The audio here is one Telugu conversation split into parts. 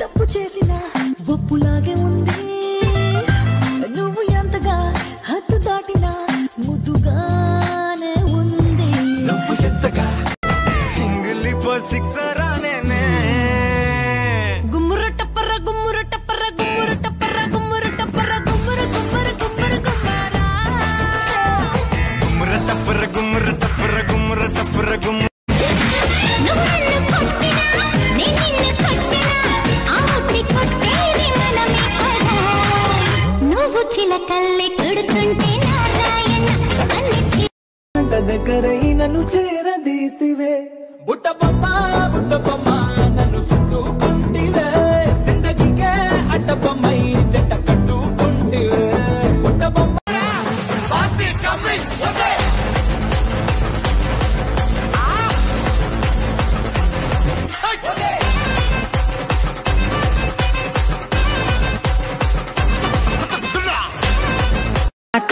తప్పు చేసిన ఒప్పులాగే ఉంది. దగ్గరై నన్ను చేరదీస్తివే. బుట్ట బొమ్మ బుట్ట బొమ్మ.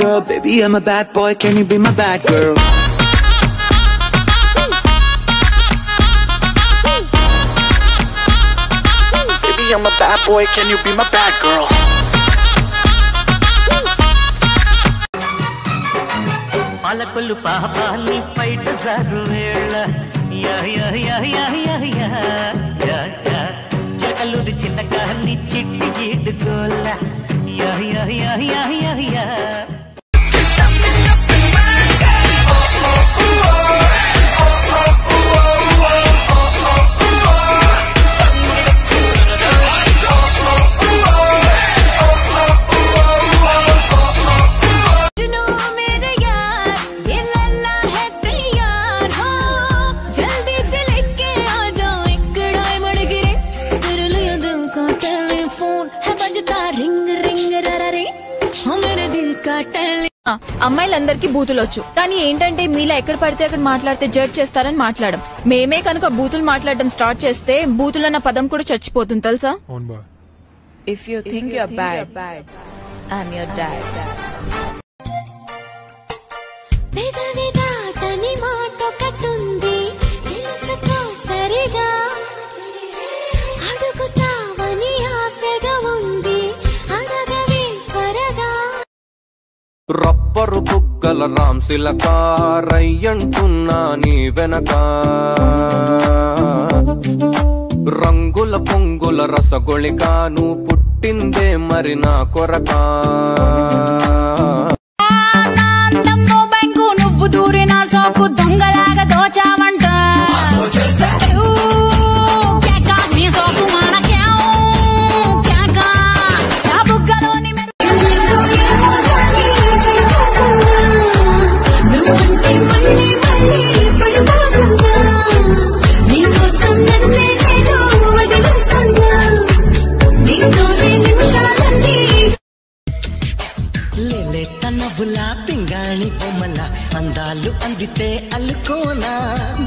girl Baby, I'm a bad boy, can you be my bad girl? Baby, I'm a bad boy, can you be my bad girl? Palakollu పాపాన్ని బయట జారు వేళ జగలుడు చిన్నకాన్ని చిట్టి Ya ya ya ya ya ya. అమ్మాయిలందరికీ బూతులు వచ్చు కానీ ఏంటంటే మీలా ఎక్కడ పడితే అక్కడ మాట్లాడితే జడ్జ్ చేస్తారని మాట్లాడడం మేమే కనుక బూతులు మాట్లాడడం స్టార్ట్ చేస్తే బూతులు అన్న పదం కూడా చచ్చిపోతుంది తెలుసా? If you think you're bad I'm your dad rubber బుగ్గల రాంశిలక రయ్యంటున్నా నీ వెనక. రంగుల పొంగుల రసగొళిక నువ్వు పుట్టిందే మరి నా కొరక. నువ్వు దూరిన సోకు దొంగలాగా దోచావా? నవ్వులా పింగాణి బొమ్మల అందాలు అందితే అల్లుకోనా?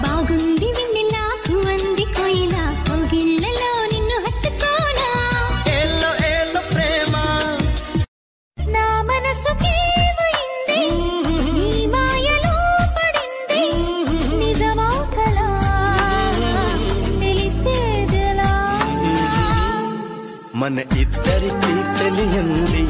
బాగుంది వెన్నెలా పువ్వంది కోయిలా కోగిళ్ళలో నిన్ను హత్తుకోనా? ఏలో ఏలో ప్రేమ. నా మనసుకేమైంది నీ మాయలో పడింది నిజమా కలా తెలిసేదెలా? మన ఇద్దరికి తెలియంది